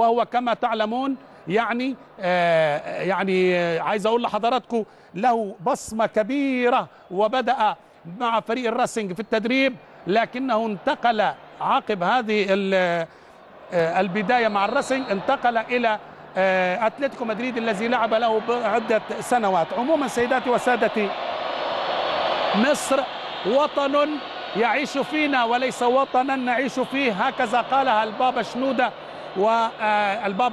وهو كما تعلمون يعني آه يعني آه عايز أقول لحضراتكم له بصمة كبيرة وبدأ مع فريق الراسنج في التدريب لكنه انتقل عقب هذه البداية مع الراسنج انتقل إلى آه أتلتيكو مدريد الذي لعب له عده سنوات. عموما سيداتي وسادتي مصر وطن يعيش فينا وليس وطنا نعيش فيه هكذا قالها البابا شنودة والبابا